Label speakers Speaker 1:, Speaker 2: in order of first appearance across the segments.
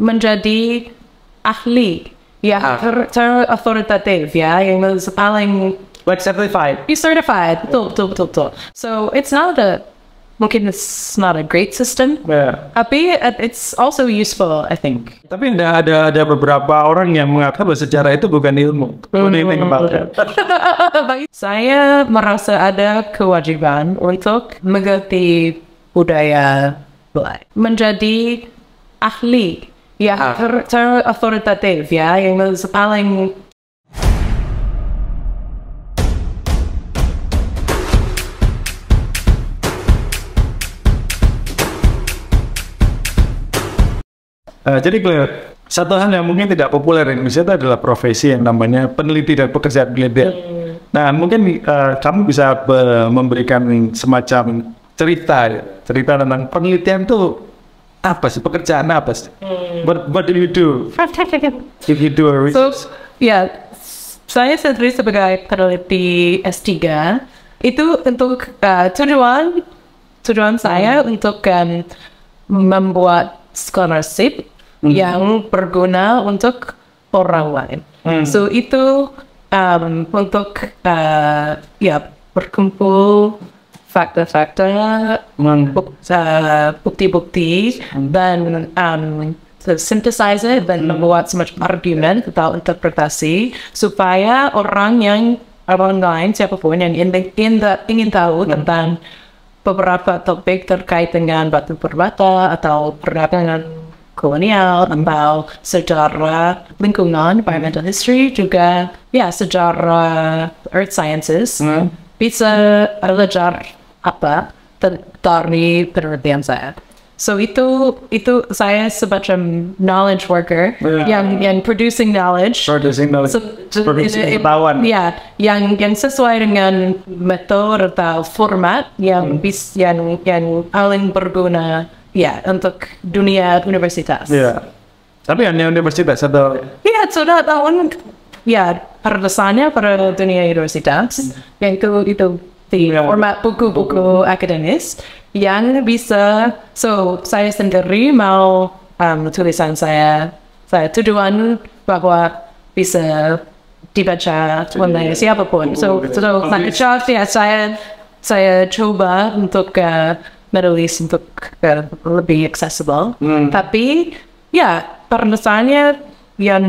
Speaker 1: menjadi ahli ya
Speaker 2: Ah.
Speaker 1: ter, terautoritatif ya yang paling
Speaker 2: Like certified.
Speaker 1: be certified betul betul betul, betul. so it's not a mungkin it's not a great system
Speaker 2: Ya.
Speaker 1: tapi it- it's also useful I think
Speaker 2: Tapi ada ada ada beberapa orang yang mengatakan bahwa sejarah itu bukan ilmu. What do you think about that?
Speaker 1: saya merasa ada kewajiban untuk mengerti budaya Belanda menjadi ahli ya
Speaker 2: Ah.
Speaker 1: ter, terautoritatif ya yang paling
Speaker 2: Eh, jadi Claire, satu hal yang mungkin tidak populer di Indonesia itu adalah profesi yang namanya peneliti dan pekerjaan penelitian. Nah, mungkin eh, kamu bisa be- memberikan semacam cerita, ya, cerita tentang penelitian itu apa sih, pekerjaan apa sih? What, what do you do if you do a
Speaker 1: So,
Speaker 2: research?
Speaker 1: ya, saya sendiri sebagai peneliti S3 itu untuk uh, tujuan tujuan saya untuk um, membuat scholarship yang berguna untuk orang lain.
Speaker 2: Hmm.
Speaker 1: So itu um, untuk uh, ya berkumpul fakta-fakta
Speaker 2: Hmm.
Speaker 1: uh, bukti-bukti dan um, to synthesize it dan membuat semacam argumen atau interpretasi supaya orang yang orang lain siapa pun yang ingin, ingin, tahu tentang beberapa topik terkait dengan batu perbata atau perdagangan kolonial atau sejarah lingkungan environmental history juga ya sejarah earth sciences
Speaker 2: Hmm.
Speaker 1: bisa belajar apa ter- dari penelitian saya. So itu itu saya semacam knowledge worker
Speaker 2: Yeah.
Speaker 1: yang yang producing knowledge.
Speaker 2: Producing knowledge,
Speaker 1: So,
Speaker 2: producing pengetahuan.
Speaker 1: Ya, yang yang sesuai dengan metode atau format yang
Speaker 2: Hmm.
Speaker 1: bis yang yang paling berguna ya untuk dunia universitas.
Speaker 2: Iya. Tapi hanya universitas atau
Speaker 1: Ya, sudah tahun ya pada dasarnya pada dunia universitas yang itu itu
Speaker 2: Ya.
Speaker 1: Format buku-buku akademis yang bisa so saya sendiri mau um, tulisan saya saya tujuan bahwa bisa dibaca oleh siapa pun. So so like, ya saya saya coba untuk uh, menulis untuk uh, lebih accessible.
Speaker 2: Hmm.
Speaker 1: tapi ya pada dasarnya yang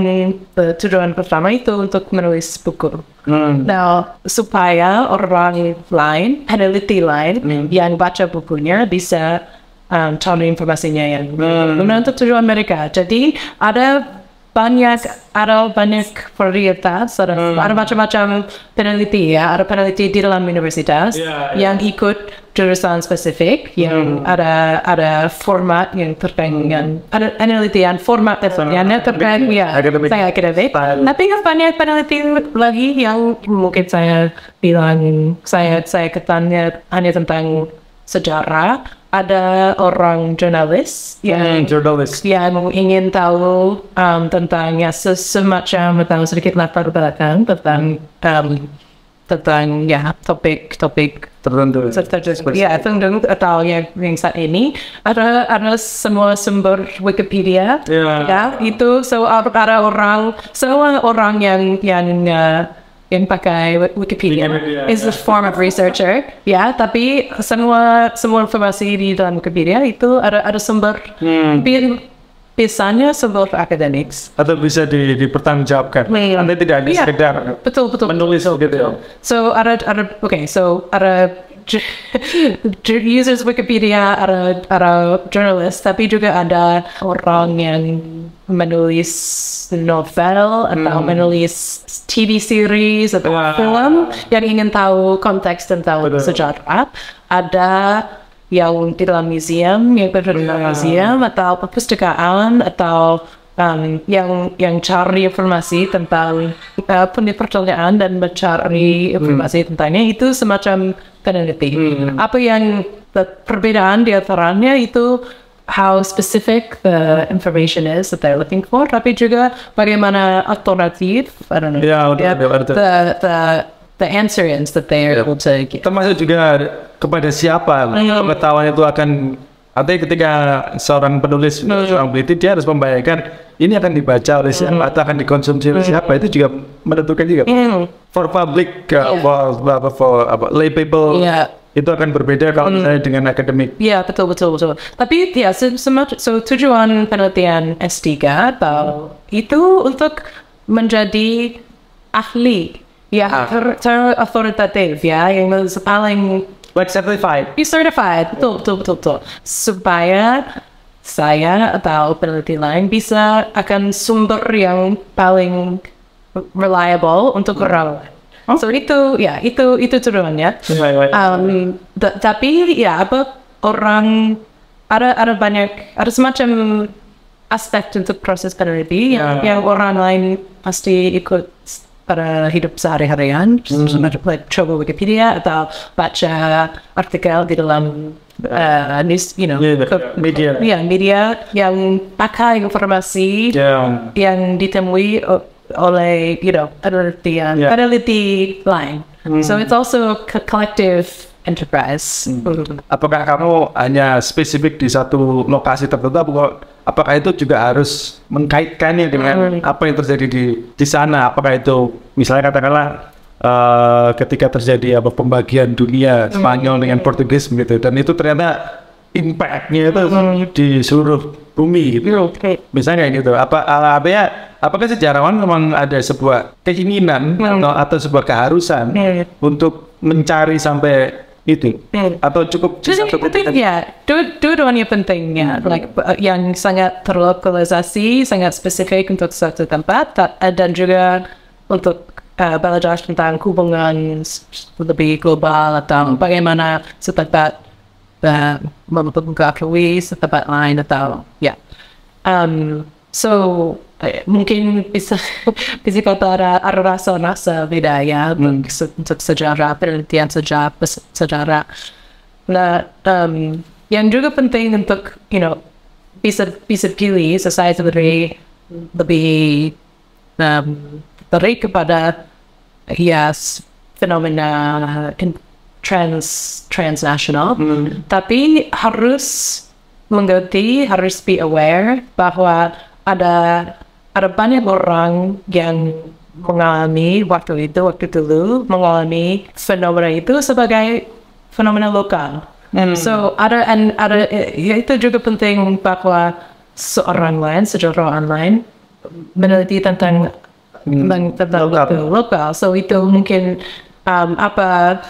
Speaker 1: tujuan pertama itu untuk menulis buku.
Speaker 2: Hmm.
Speaker 1: Nah, supaya orang lain, peneliti lain
Speaker 2: Hmm.
Speaker 1: yang baca bukunya bisa um, tahu informasinya yang
Speaker 2: Hmm.
Speaker 1: untuk tujuan mereka. Jadi ada banyak ada banyak varietas, ada,
Speaker 2: Hmm.
Speaker 1: ada macam-macam peneliti ya, ada peneliti di dalam universitas
Speaker 2: Ya, ya.
Speaker 1: yang ikut jurusan spesifik, yang
Speaker 2: Hmm.
Speaker 1: ada ada format yang terkait dengan ada penelitian format penelitiannya terkait ya saya akademik. Tapi banyak peneliti lagi yang mungkin saya bilang saya saya katanya hanya tentang sejarah. Ada orang jurnalis
Speaker 2: Hmm,
Speaker 1: yang
Speaker 2: journalist.
Speaker 1: yang ingin tahu um, tentang ya se- semacam atau sedikit latar belakang tentang um, tentang ya topik-topik
Speaker 2: tertentu.
Speaker 1: tertentu ya tentang atau yang, yang saat ini ada ada semua sumber Wikipedia
Speaker 2: Ya.
Speaker 1: ya itu so ada orang semua orang yang yang uh, yang pakai Wi- Wikipedia
Speaker 2: Wikipedia,
Speaker 1: is a
Speaker 2: ya.
Speaker 1: form of researcher ya tapi semua semua informasi di dalam Wikipedia itu ada ada sumber
Speaker 2: Hmm.
Speaker 1: bi- biasanya sumber akademik
Speaker 2: Atau bisa di, dipertanggungjawabkan.
Speaker 1: Iya.
Speaker 2: Nanti tidak hanya
Speaker 1: Iya.
Speaker 2: sekedar
Speaker 1: betul betul
Speaker 2: menulis gitu ya.
Speaker 1: So ada ada okay so ada users Wikipedia ada ada jurnalis tapi juga ada orang yang menulis novel atau menulis TV series atau
Speaker 2: Wah.
Speaker 1: film yang ingin tahu konteks tentang
Speaker 2: Betul.
Speaker 1: sejarah ada yang di dalam museum yang berada di dalam museum atau perpustakaan atau um, yang yang cari informasi tentang uh, punya pertanyaan dan mencari informasi tentangnya itu semacam peneliti.
Speaker 2: Hmm.
Speaker 1: Apa yang the- perbedaan di antaranya itu how specific the information is that they're looking for, tapi juga bagaimana alternatif, I don't know,
Speaker 2: Ya, betul,
Speaker 1: yeah, the the the answer is that they're
Speaker 2: Ya.
Speaker 1: able to give.
Speaker 2: Termasuk juga kepada siapa
Speaker 1: Hmm.
Speaker 2: pengetahuan itu akan Artinya ketika seorang penulis, seorang peneliti, dia harus membayangkan ini akan dibaca oleh siapa atau akan dikonsumsi oleh siapa. Itu juga menentukan juga.
Speaker 1: Hmm.
Speaker 2: For public, uh, for, for, for apa, lay people,
Speaker 1: Iya.
Speaker 2: itu akan berbeda kalau misalnya dengan akademik.
Speaker 1: Ya betul betul betul. Tapi ya se so tujuan penelitian S3 atau itu untuk menjadi ahli ya ter, ter authoritatif ya yang paling
Speaker 2: Like certified.
Speaker 1: be certified betul betul betul, betul. supaya saya atau peneliti lain bisa akan sumber yang paling reliable untuk orang lain. So itu ya itu itu tujuannya. Um, ta- tapi ya apa orang ada ada banyak ada semacam aspek untuk proses peneliti yang,
Speaker 2: Ya.
Speaker 1: yang orang lain pasti ikut hidup sehari-harian coba Wikipedia atau baca artikel di dalam uh, news you know
Speaker 2: Yeah,
Speaker 1: ke-
Speaker 2: media.
Speaker 1: ya media yang pakai informasi
Speaker 2: Yeah.
Speaker 1: yang ditemui oleh you know penelitian
Speaker 2: Yeah.
Speaker 1: peneliti lain. So it's also a collective enterprise.
Speaker 2: Apakah kamu hanya spesifik di satu lokasi tertentu? Apakah, apakah itu juga harus mengkaitkannya dengan apa yang terjadi di di sana? Apakah itu misalnya katakanlah eh, ketika terjadi apa pembagian dunia Spanyol dengan Portugis gitu dan itu ternyata impact-nya itu di seluruh bumi gitu.
Speaker 1: Okay.
Speaker 2: Misalnya gitu. Apa artinya apakah sejarawan memang ada sebuah keinginan
Speaker 1: Hmm.
Speaker 2: atau, atau sebuah keharusan
Speaker 1: Hmm.
Speaker 2: untuk mencari sampai itu.
Speaker 1: Hmm.
Speaker 2: atau cukup
Speaker 1: Jadi
Speaker 2: satu
Speaker 1: itu ya, dua- dua-duanya penting ya, like uh, yang sangat terlokalisasi, sangat spesifik untuk satu tempat, uh, dan juga untuk uh, belajar tentang hubungan lebih global atau bagaimana setempat uh, mempengaruhi setempat lain atau ya. Um, so eh, mungkin bisa bisa kata ada, ada rasa-rasa beda ya untuk, se- untuk sejarah penelitian sejarah sejarah. Nah, um, yang juga penting untuk you know bisa bisa pilih sesuai lebih lebih um, terik kepada hias fenomena in- trans transnasional, tapi harus mengerti, harus be aware bahwa ada ada banyak orang yang mengalami waktu itu waktu dulu mengalami fenomena itu sebagai fenomena lokal. So ada and ada ya itu juga penting bahwa seorang lain sejarah online meneliti tentang tentang, tentang
Speaker 2: Lokal.
Speaker 1: itu lokal. So itu mungkin um, apa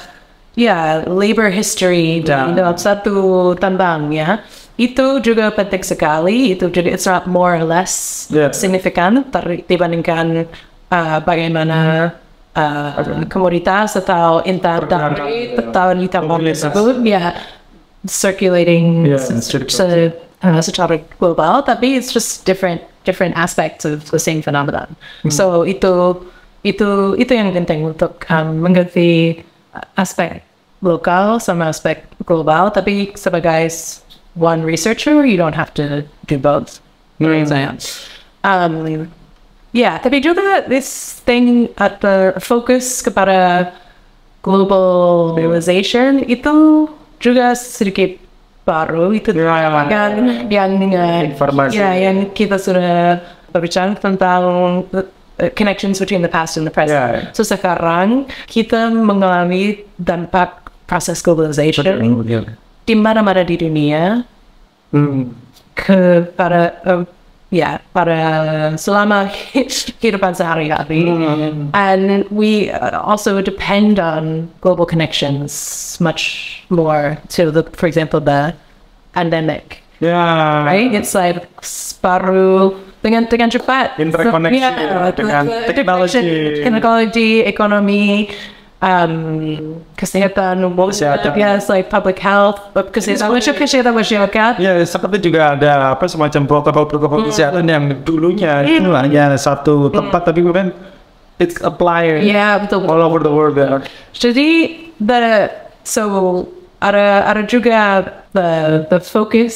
Speaker 1: ya labor history
Speaker 2: Ya.
Speaker 1: dalam satu tambang ya itu juga penting sekali itu jadi it's not more or less
Speaker 2: Ya.
Speaker 1: signifikan dibandingkan uh, bagaimana uh, komoditas atau intan dari tambang
Speaker 2: Mobilitas.
Speaker 1: tersebut ya circulating
Speaker 2: Ya,
Speaker 1: se- se- uh, secara global tapi it's just different different aspects of the same phenomenon. So itu itu itu yang penting untuk um, mengerti aspek lokal sama aspek global tapi sebagai one researcher you don't have to do both saya um, ya tapi juga this thing at the focus kepada globalization itu juga sedikit baru itu
Speaker 2: ya.
Speaker 1: yang yang uh,
Speaker 2: Informasi.
Speaker 1: ya yang kita sudah berbicara tentang uh, connections between the past and the present.
Speaker 2: Ya.
Speaker 1: So sekarang kita mengalami dampak proses globalization di mana-mana di dunia.
Speaker 2: Hmm.
Speaker 1: ke pada uh, ya pada selama kehidupan sehari-hari. And we uh, also depend on global connections much more to the for example the pandemic.
Speaker 2: Ya.
Speaker 1: right? It's like baru dengan dengan cepat.
Speaker 2: Interkoneksi
Speaker 1: So,
Speaker 2: ya, dengan teknologi.
Speaker 1: teknologi ekonomi um, kesehatan umum
Speaker 2: Kesehatan.
Speaker 1: yes like public health kesehatan kesehatan masyarakat
Speaker 2: Ya, seperti juga ada apa semacam protokol-protokol kesehatan yang dulunya itu hanya satu tempat tapi kemudian it's applied
Speaker 1: ya betul
Speaker 2: all over the world. ya.
Speaker 1: Jadi the so ada ada juga the the focus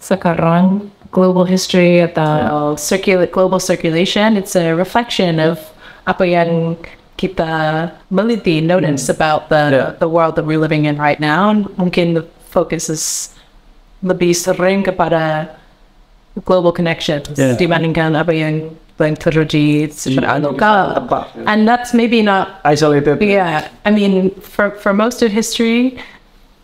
Speaker 1: sekarang global history atau circulate global circulation. It's a reflection of apa yang kita meliti notice about the
Speaker 2: Yeah.
Speaker 1: the world that we're living in right now. And mungkin the focus is lebih sering kepada global connections
Speaker 2: Yeah.
Speaker 1: dibandingkan apa yang yang terjadi secara lokal. And that's maybe not
Speaker 2: Isolated.
Speaker 1: Yeah, I mean, for for most of history,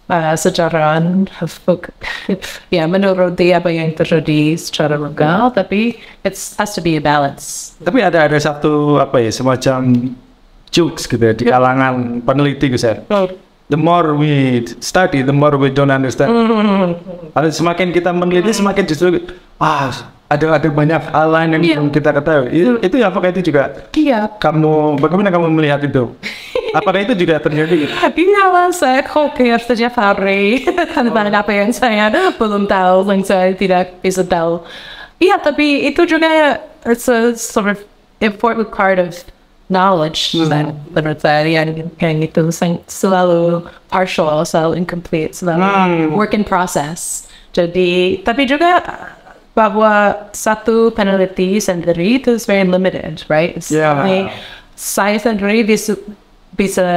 Speaker 1: uh, sejarah ya menurut dia apa yang terjadi secara lokal, tapi it has to be a balance.
Speaker 2: Tapi ada ada satu apa ya semacam jokes gitu ya di kalangan peneliti gitu ya. The more we study, the more we don't understand. Ada semakin kita meneliti, semakin justru ah ada ada banyak hal lain yang
Speaker 1: Iya.
Speaker 2: belum kita ketahui. Itu, itu ya, apakah itu juga
Speaker 1: Iya.
Speaker 2: kamu bagaimana kamu melihat itu? Apakah itu juga terjadi?
Speaker 1: Iya saya khawatir setiap hari tentang apa yang saya belum tahu, yang saya tidak bisa tahu. Iya, tapi itu juga it's a sort of important part of knowledge dan menurut saya yang, yang itu sel- selalu partial, selalu incomplete, selalu
Speaker 2: Hmm.
Speaker 1: work in process. Jadi, tapi juga bahwa satu peneliti sendiri itu is very limited, right?
Speaker 2: Yeah.
Speaker 1: saya sendiri bisa, bisa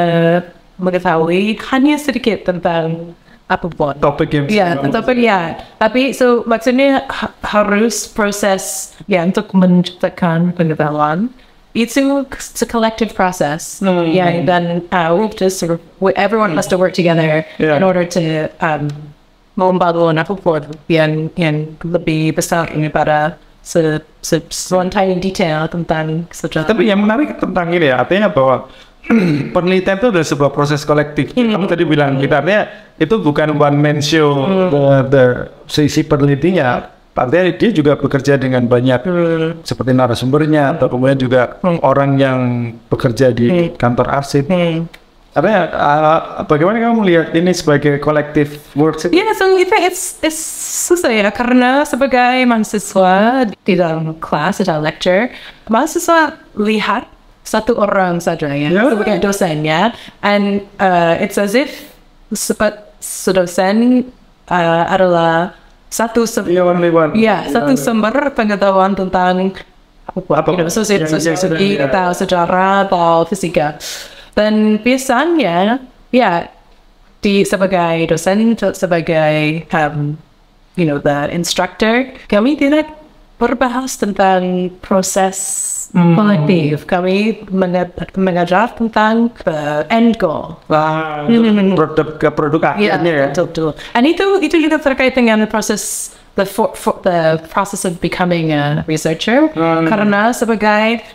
Speaker 1: mengetahui hanya sedikit tentang apa pun.
Speaker 2: Topik yang
Speaker 1: Ya, tapi ya, tapi so maksudnya ha- harus proses ya untuk menciptakan pengetahuan itu it's a collective process.
Speaker 2: Hmm.
Speaker 1: Ya, dan uh, we just sort of everyone has to work together
Speaker 2: Yeah.
Speaker 1: in order to um, membangun apa pun yang yang lebih besar daripada se, se, one tiny detail tentang sejarah.
Speaker 2: Tapi yang menarik tentang ini ya, artinya bahwa penelitian itu adalah sebuah proses kolektif. Kamu tadi bilang kita artinya itu bukan one man show the, the sisi penelitinya. Artinya dia juga bekerja dengan banyak seperti narasumbernya atau kemudian juga orang yang bekerja di kantor arsip.
Speaker 1: Hmm.
Speaker 2: Artinya uh, bagaimana kamu melihat ini sebagai collective work?
Speaker 1: Ya, so itu it's, it's susah ya karena sebagai mahasiswa di dalam kelas atau lecture, mahasiswa lihat satu orang saja ya
Speaker 2: Ya.
Speaker 1: sebagai dosennya, and uh, it's as if sepat sedosen uh, adalah satu se-
Speaker 2: Iya, one one.
Speaker 1: Ya, satu sumber pengetahuan tentang apa,
Speaker 2: Apa?
Speaker 1: you know, sosial, sosiologi
Speaker 2: dia-
Speaker 1: atau sejarah atau fisika. Dan biasanya, ya, di sebagai dosen, sebagai um, you know, the instructor, kami tidak berbahas tentang proses kolektif. Kami mengajar tentang the end goal.
Speaker 2: Wah,
Speaker 1: Hmm.
Speaker 2: produk ke produk akhirnya ya.
Speaker 1: betul betul. And itu itu juga terkait dengan proses the for, for, the process of becoming a researcher.
Speaker 2: Hmm.
Speaker 1: Karena sebagai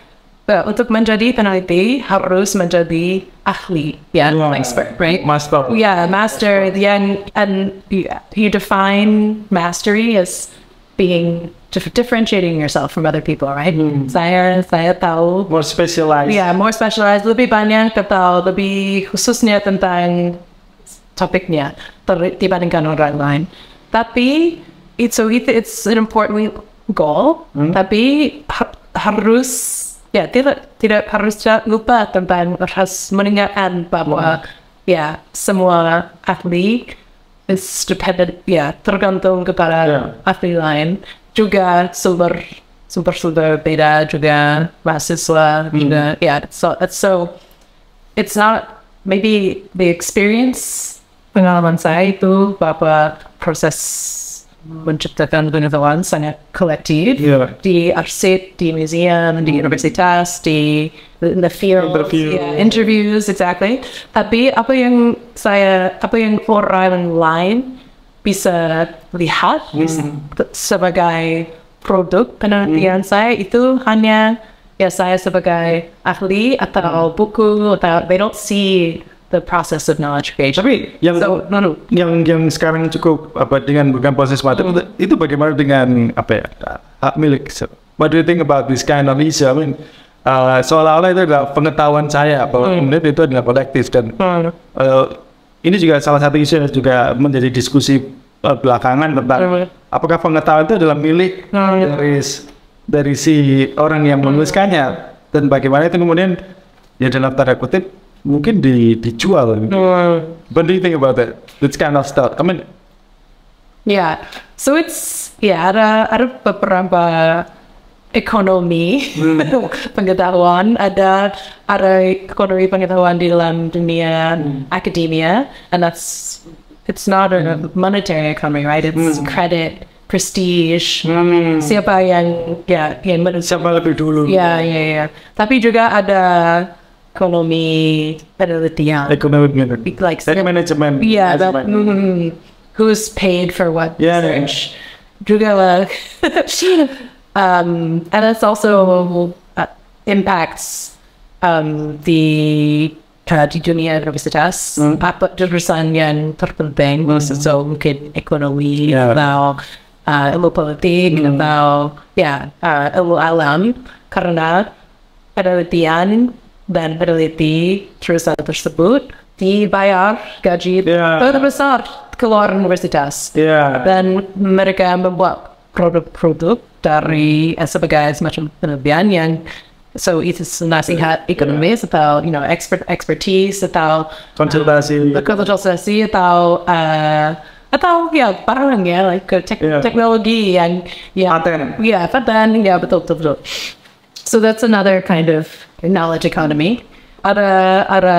Speaker 1: well, untuk menjadi peneliti harus menjadi ahli, ya,
Speaker 2: Wah.
Speaker 1: expert, right?
Speaker 2: Master.
Speaker 1: Yeah, master. Then and you, you define mastery as being differentiating yourself from other people, right? Saya saya tahu
Speaker 2: More specialized.
Speaker 1: Ya, more specialized, lebih banyak atau lebih khususnya tentang topiknya ter- dibandingkan orang lain. Tapi itu itu it's an important goal. Tapi ha- harus ya tidak tidak harus lupa tentang harus mengingatkan bahwa ya semua ahli is dependent ya tergantung kepada ahli lain juga sumber sumber sumber beda juga mahasiswa juga ya so so it's not maybe the experience pengalaman saya itu bahwa proses menciptakan pengetahuan sangat kolektif
Speaker 2: Iya.
Speaker 1: di arsip, di museum, di universitas, di in the field,
Speaker 2: Interview.
Speaker 1: yeah, interviews, exactly. Tapi apa yang saya, apa yang orang lain bisa lihat t- sebagai produk penelitian saya itu hanya ya saya sebagai ahli atau buku atau they don't see the process of knowledge creation.
Speaker 2: Tapi yang
Speaker 1: So, no, no.
Speaker 2: yang yang sekarang cukup apa dengan bukan proses materi itu bagaimana dengan apa ya hak milik So, what do you think about this kind of issue I mean uh, seolah-olah itu adalah pengetahuan saya bahwa kemudian itu adalah kolektif dan
Speaker 1: Hmm.
Speaker 2: uh, ini juga salah satu isu yang juga menjadi diskusi uh, belakangan tentang apakah pengetahuan itu adalah milik
Speaker 1: Hmm.
Speaker 2: dari dari si orang yang menuliskannya dan bagaimana itu kemudian ya dalam tanda kutip mungkin di, dijual
Speaker 1: Hmm.
Speaker 2: What do you think about that? This kind of stuff. I mean,
Speaker 1: Yeah, so it's ya ada ada beberapa ekonomi hmm. pengetahuan ada ada ekonomi pengetahuan di dalam dunia hmm. akademia and that's it's not a hmm. monetary economy, right? It's credit, prestige. Siapa yang ya yang men-
Speaker 2: Siapa lebih dulu?
Speaker 1: Ya, ya, ya. Tapi juga ada ekonomi penelitian.
Speaker 2: Ekonomi
Speaker 1: Like
Speaker 2: Dari manajemen.
Speaker 1: Yeah, that,
Speaker 2: manajemen.
Speaker 1: mm, who's paid for what
Speaker 2: Yeah, yeah.
Speaker 1: research. Juga lah. Um, and it's also uh, impacts um, the uh, di dunia universitas apa jurusan yang terpenting so mungkin ekonomi
Speaker 2: Yeah.
Speaker 1: atau uh, ilmu politik atau ya uh, ilmu alam karena penelitian dan peneliti jurusan tersebut dibayar gaji
Speaker 2: Yeah.
Speaker 1: terbesar keluar universitas
Speaker 2: Ya.
Speaker 1: dan mereka membuat produk-produk dari eh, sebagai semacam penelitian yang so itu nasihat ekonomis atau you know expert expertise atau
Speaker 2: Konsultasi.
Speaker 1: konsultasi atau uh, atau ya barang ya like uh, tek-
Speaker 2: Yeah.
Speaker 1: teknologi yang ya
Speaker 2: Paten.
Speaker 1: ya paten ya betul betul betul so that's another kind of knowledge economy ada ada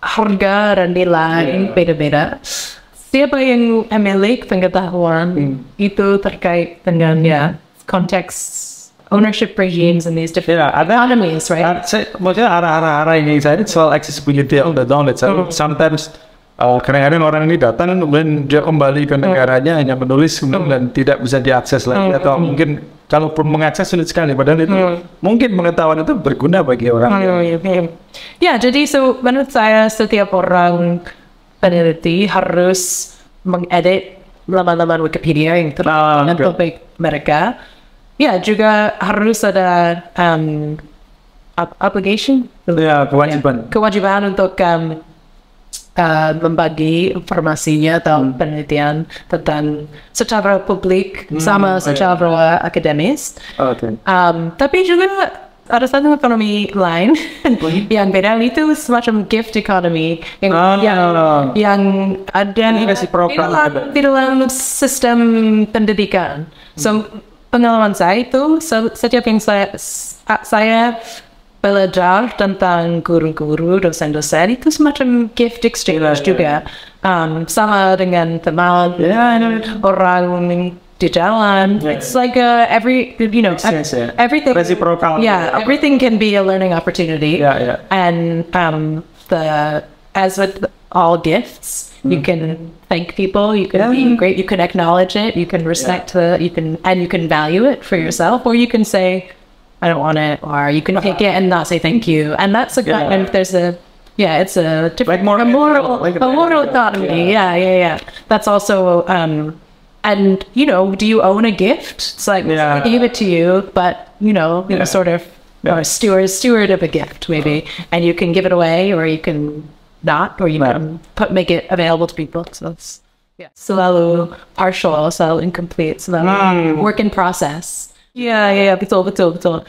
Speaker 1: harga dan nilai beda-beda siapa yang memiliki pengetahuan itu terkait dengan ya. konteks ownership regimes in these different
Speaker 2: Ya, ada
Speaker 1: economies right?
Speaker 2: Ah, saya, maksudnya arah-arah-arah yang saya ini soal accessibility of the knowledge.
Speaker 1: Hmm.
Speaker 2: Sometimes uh, kadang-kadang orang ini datang kemudian dia kembali ke negaranya hanya menulis kemudian dan tidak bisa diakses lagi atau mungkin kalaupun mengakses sulit sekali padahal itu mungkin pengetahuan itu berguna bagi orang.
Speaker 1: Ya, jadi so menurut saya setiap orang peneliti harus mengedit laman-laman Wikipedia yang
Speaker 2: Ah,
Speaker 1: terkait
Speaker 2: oke.
Speaker 1: topik mereka. Ya, juga harus ada um, ob- obligation,
Speaker 2: Ya, kewajiban.
Speaker 1: kewajiban untuk um, uh, membagi informasinya atau penelitian tentang secara publik sama secara akademis.
Speaker 2: Oke.
Speaker 1: Um, tapi juga ada satu ekonomi lain yang beda itu semacam gift economy. Yang
Speaker 2: Ah.
Speaker 1: yang, yang ada di dalam, dalam sistem pendidikan. So pengalaman saya itu se- setiap yang saya saya belajar tentang guru-guru dosen-dosen itu semacam gift exchange juga um, sama dengan teman
Speaker 2: ini
Speaker 1: orang di jalan. It's like a every you know
Speaker 2: yeah.
Speaker 1: everything
Speaker 2: Reciprocal.
Speaker 1: Yeah, everything can be a learning opportunity.
Speaker 2: Yeah, yeah.
Speaker 1: And um, the as with all gifts, you can thank people. You can be great. You can acknowledge it. You can respect the. You can and you can value it for yourself, or you can say, "I don't want it," or you can take it and not say thank you. And that's a
Speaker 2: Yeah.
Speaker 1: kind of there's a. Yeah, it's a different,
Speaker 2: Like more
Speaker 1: a moral,
Speaker 2: like
Speaker 1: a
Speaker 2: a-
Speaker 1: moral economy. Yeah, yeah, yeah. That's also um, and you know, do you own a gift? It's like
Speaker 2: Yeah.
Speaker 1: I gave it to you, but you know, you know, sort of
Speaker 2: Yeah.
Speaker 1: or steward steward of a gift maybe, and you can give it away or you can not, or you
Speaker 2: Yeah.
Speaker 1: can put make it available to people. So it's yeah, selalu partial, selalu incomplete, selalu
Speaker 2: Hmm.
Speaker 1: work in process. Yeah, yeah, yeah, betul, betul, betul.